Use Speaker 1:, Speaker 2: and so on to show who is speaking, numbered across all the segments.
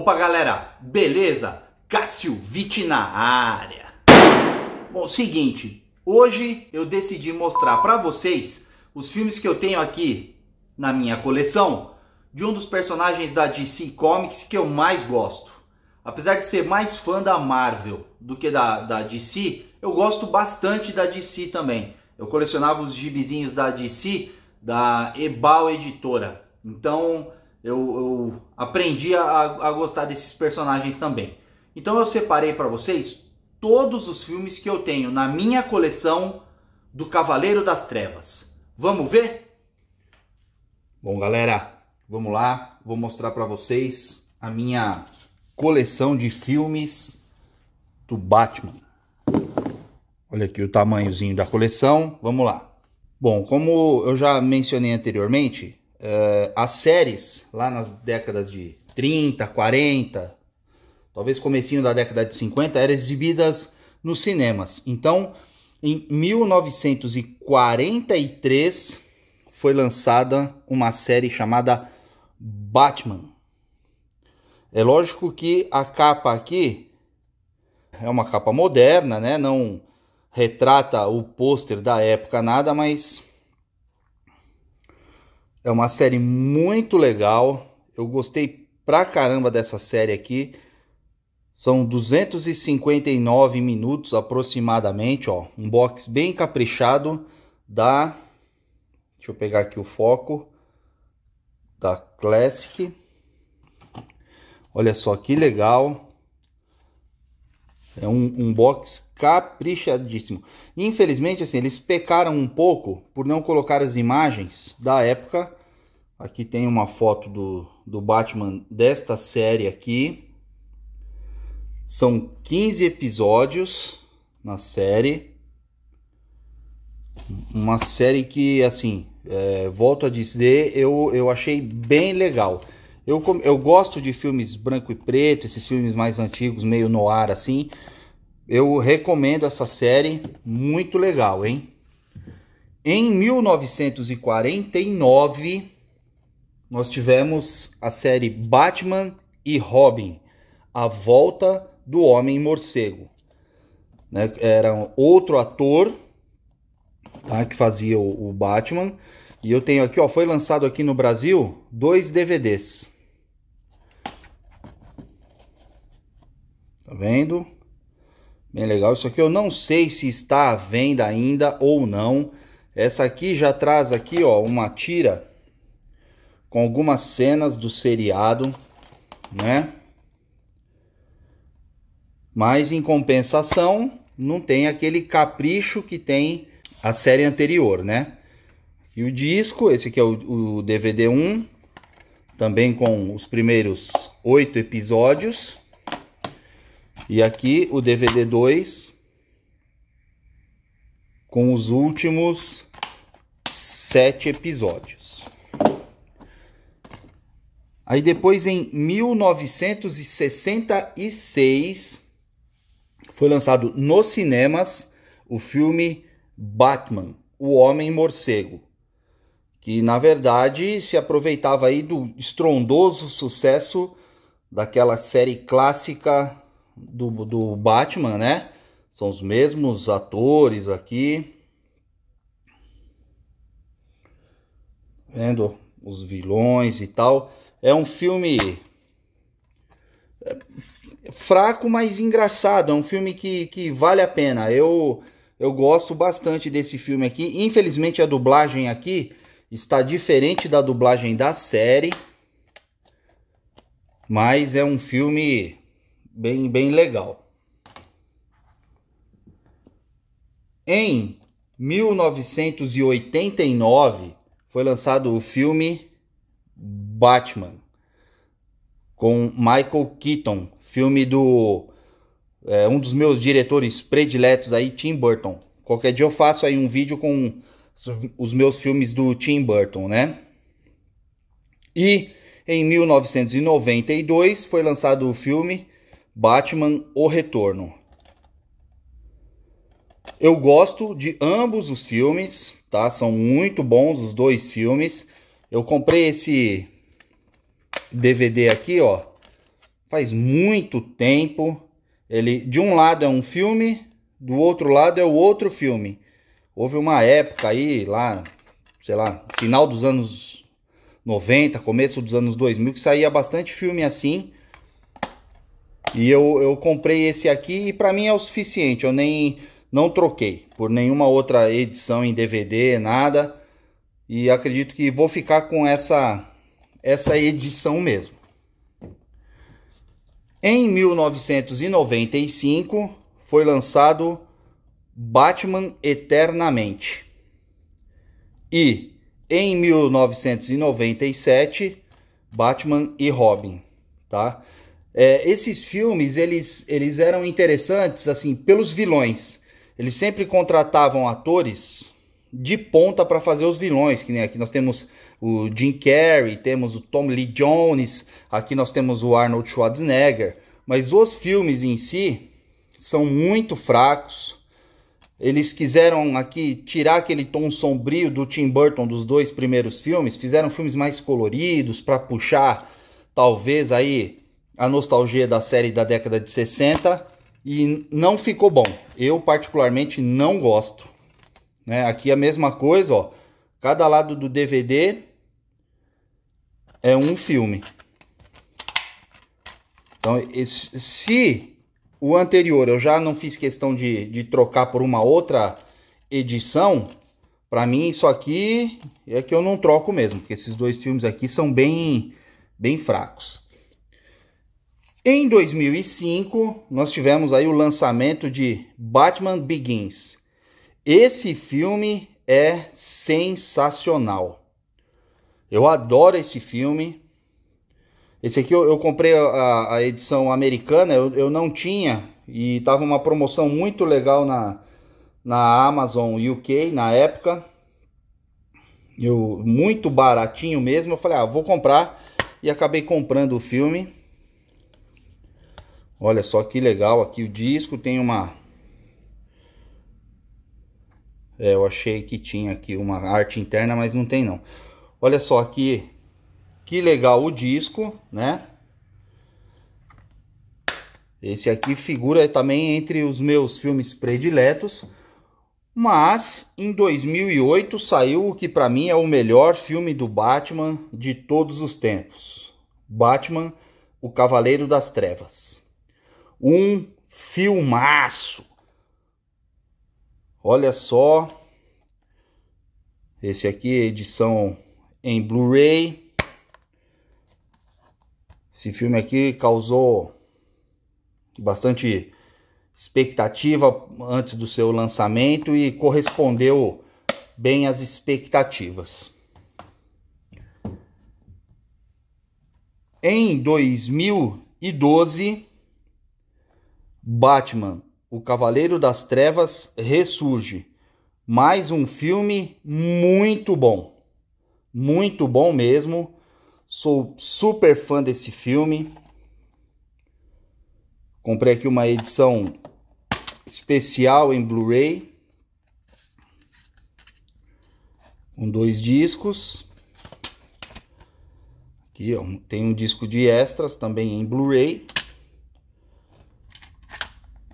Speaker 1: Opa galera, beleza? Cássio Vitti na área. Bom, seguinte, hoje eu decidi mostrar para vocês os filmes que eu tenho aqui na minha coleção de um dos personagens da DC Comics que eu mais gosto. Apesar de ser mais fã da Marvel do que da, da DC, eu gosto bastante da DC também. Eu colecionava os gibizinhos da DC, da Ebal Editora. Então, eu, eu aprendi a, a, gostar desses personagens também. Então eu separei para vocês todos os filmes que eu tenho na minha coleção do Cavaleiro das Trevas. Vamos ver? Bom, galera, vamos lá. Vou mostrar para vocês a minha coleção de filmes do Batman. Olha aqui o tamanhozinho da coleção. Vamos lá. Bom, como eu já mencionei anteriormente, uh, as séries lá nas décadas de 30, 40, talvez comecinho da década de 50, eram exibidas nos cinemas. Então, em 1943 foi lançada uma série chamada Batman. É lógico que a capa aqui é uma capa moderna, né? Não retrata o pôster da época nada, mas é uma série muito legal. Eu gostei pra caramba dessa série aqui. São 259 minutos aproximadamente, ó. Um box bem caprichado da... Deixa eu pegar aqui o foco. Da Classic. Olha só que legal. É um, um box caprichadíssimo. Infelizmente, assim, eles pecaram um pouco por não colocar as imagens da época. Aqui tem uma foto do, do Batman desta série aqui. São 15 episódios na série. Uma série que, assim, é, volto a dizer, eu, eu achei bem legal. Eu, eu gosto de filmes branco e preto, esses filmes mais antigos, meio no ar assim. Eu recomendo essa série, muito legal, hein? Em 1949, nós tivemos a série Batman e Robin, a volta do Homem Morcego. Né? Era outro ator tá? que fazia o, o Batman e eu tenho aqui, ó, foi lançado aqui no Brasil dois DVDs. Tá vendo? Bem legal. Isso aqui eu não sei se está à venda ainda ou não. Essa aqui já traz aqui, ó, uma tira com algumas cenas do seriado, né? Mas em compensação, não tem aquele capricho que tem a série anterior, né? E o disco, esse aqui é o, o DVD 1, também com os primeiros oito episódios. E aqui o DVD 2, com os últimos sete episódios. Aí depois em 1966 foi lançado nos cinemas o filme Batman, o Homem Morcego que na verdade se aproveitava aí do estrondoso sucesso daquela série clássica do, do Batman, né? São os mesmos atores aqui. Vendo os vilões e tal. É um filme é, fraco, mas engraçado. É um filme que, que vale a pena. Eu, eu gosto bastante desse filme aqui. Infelizmente a dublagem aqui Está diferente da dublagem da série, mas é um filme bem, bem legal. Em 1989 foi lançado o filme Batman com Michael Keaton, filme do é, um dos meus diretores prediletos aí, Tim Burton. Qualquer dia eu faço aí um vídeo com os meus filmes do Tim Burton, né? E em 1992 foi lançado o filme Batman: O Retorno. Eu gosto de ambos os filmes, tá? São muito bons os dois filmes. Eu comprei esse DVD aqui, ó. faz muito tempo. Ele de um lado é um filme, do outro lado é o outro filme. Houve uma época aí lá, sei lá, final dos anos 90, começo dos anos 2000 que saía bastante filme assim. E eu, eu comprei esse aqui e para mim é o suficiente. Eu nem não troquei por nenhuma outra edição em DVD, nada. E acredito que vou ficar com essa essa edição mesmo. Em 1995 foi lançado Batman Eternamente. E em 1997 Batman e Robin, tá? É, esses filmes eles, eles eram interessantes assim pelos vilões. Eles sempre contratavam atores de ponta para fazer os vilões, que nem aqui nós temos o Jim Carrey, temos o Tom Lee Jones, aqui nós temos o Arnold Schwarzenegger, mas os filmes em si são muito fracos. Eles quiseram aqui tirar aquele tom sombrio do Tim Burton dos dois primeiros filmes, fizeram filmes mais coloridos para puxar talvez aí a nostalgia da série da década de 60 e não ficou bom. Eu particularmente não gosto. Né? Aqui a mesma coisa, ó. Cada lado do DVD é um filme. Então, se o anterior eu já não fiz questão de, de trocar por uma outra edição, para mim isso aqui é que eu não troco mesmo, porque esses dois filmes aqui são bem, bem fracos. Em 2005, nós tivemos aí o lançamento de Batman Begins. Esse filme é sensacional. Eu adoro esse filme. Esse aqui eu, eu comprei a, a, edição americana, eu, eu não tinha. E tava uma promoção muito legal na, na Amazon UK na época. Eu, muito baratinho mesmo. Eu falei, ah, vou comprar. E acabei comprando o filme. Olha só que legal aqui o disco. Tem uma... É, eu achei que tinha aqui uma arte interna, mas não tem não. Olha só aqui, que legal o disco, né? Esse aqui figura também entre os meus filmes prediletos. Mas em 2008 saiu o que para mim é o melhor filme do Batman de todos os tempos. Batman, o Cavaleiro das Trevas. Um filmaço. Olha só. Esse aqui é edição em Blu-ray. Esse filme aqui causou bastante expectativa antes do seu lançamento e correspondeu bem às expectativas. Em 2012, Batman, o Cavaleiro das Trevas ressurge. Mais um filme muito bom muito bom mesmo. Sou super fã desse filme. Comprei aqui uma edição especial em Blu-ray. Com dois discos. Aqui ó, tem um disco de extras também em Blu-ray.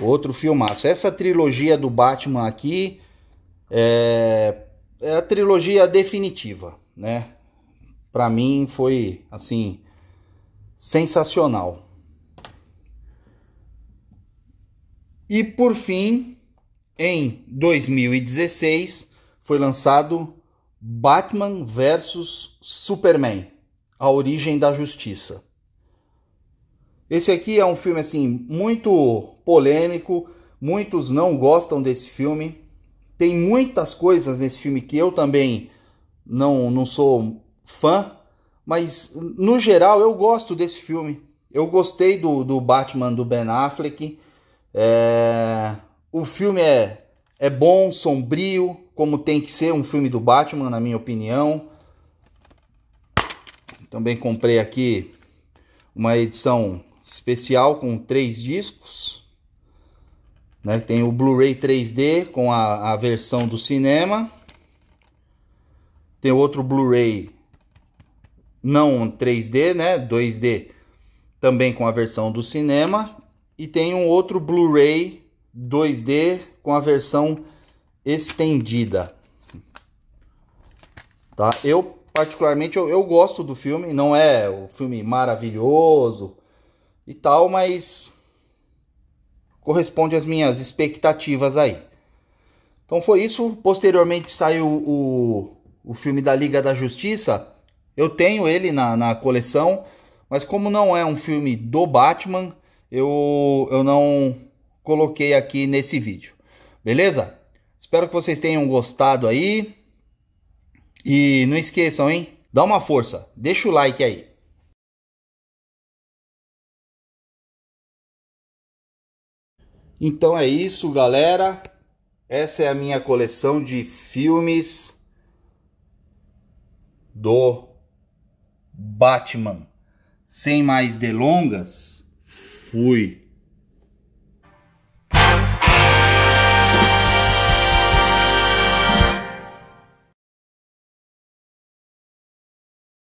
Speaker 1: Outro filmaço. Essa trilogia do Batman aqui é, é a trilogia definitiva né? Para mim foi assim sensacional. E por fim, em 2016 foi lançado Batman vs Superman: A Origem da Justiça. Esse aqui é um filme assim muito polêmico, muitos não gostam desse filme. Tem muitas coisas nesse filme que eu também não, não sou fã, mas no geral eu gosto desse filme. Eu gostei do, do Batman do Ben Affleck. É, o filme é, é bom, sombrio, como tem que ser um filme do Batman, na minha opinião. Também comprei aqui uma edição especial com três discos. Né? Tem o Blu-ray 3D com a, a versão do cinema tem outro Blu-ray não 3D, né? 2D também com a versão do cinema. E tem um outro Blu-ray 2D com a versão estendida. Tá? Eu, particularmente, eu, eu gosto do filme. Não é o filme maravilhoso e tal, mas corresponde às minhas expectativas aí. Então foi isso. Posteriormente saiu o, o filme da Liga da Justiça. Eu tenho ele na, na coleção, mas como não é um filme do Batman, eu, eu não coloquei aqui nesse vídeo. Beleza? Espero que vocês tenham gostado aí. E não esqueçam, hein? Dá uma força, deixa o like aí. Então é isso, galera. Essa é a minha coleção de filmes do Batman. Sem mais delongas, fui.